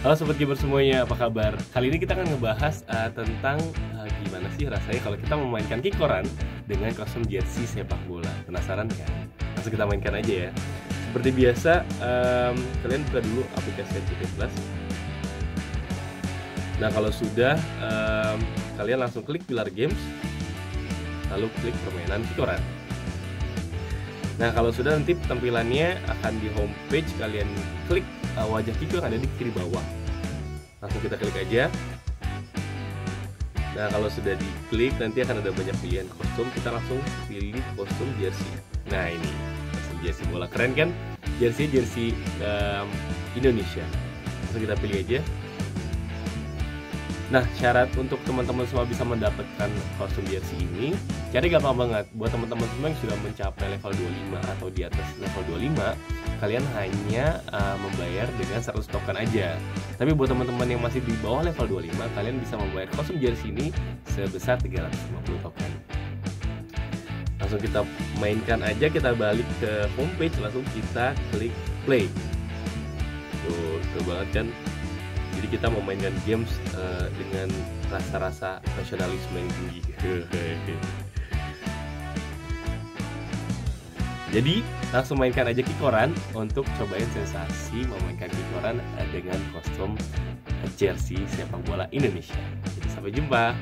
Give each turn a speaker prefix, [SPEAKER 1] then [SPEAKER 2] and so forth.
[SPEAKER 1] Halo sobat gamer semuanya, apa kabar? Kali ini kita akan ngebahas uh, tentang uh, gimana sih rasanya kalau kita memainkan kikoran dengan kostum jersey sepak bola. Penasaran kan? Langsung kita mainkan aja ya. Seperti biasa, um, kalian buka dulu aplikasi CT Plus. Nah kalau sudah, um, kalian langsung klik pilar games, lalu klik permainan kikoran. Nah kalau sudah nanti tampilannya akan di homepage kalian klik uh, wajah Kiko yang ada di kiri bawah. Langsung kita klik aja. Nah kalau sudah diklik nanti akan ada banyak pilihan kostum. Kita langsung pilih kostum jersey. Nah ini kostum jersey bola keren kan? Jersey jersey um, Indonesia. Langsung kita pilih aja. Nah, syarat untuk teman-teman semua bisa mendapatkan kostum jersey ini, jadi gampang banget. Buat teman-teman semua yang sudah mencapai level 25 atau di atas level 25, kalian hanya uh, membayar dengan 100 token aja. Tapi buat teman-teman yang masih di bawah level 25, kalian bisa membayar kostum jersey ini sebesar 350 token. Langsung kita mainkan aja, kita balik ke homepage, langsung kita klik play. Tuh, tuh banget kan kita memainkan games uh, dengan rasa-rasa nasionalisme yang tinggi. Jadi langsung mainkan aja kikoran untuk cobain sensasi memainkan kikoran dengan kostum jersey sepak bola Indonesia. Jadi sampai jumpa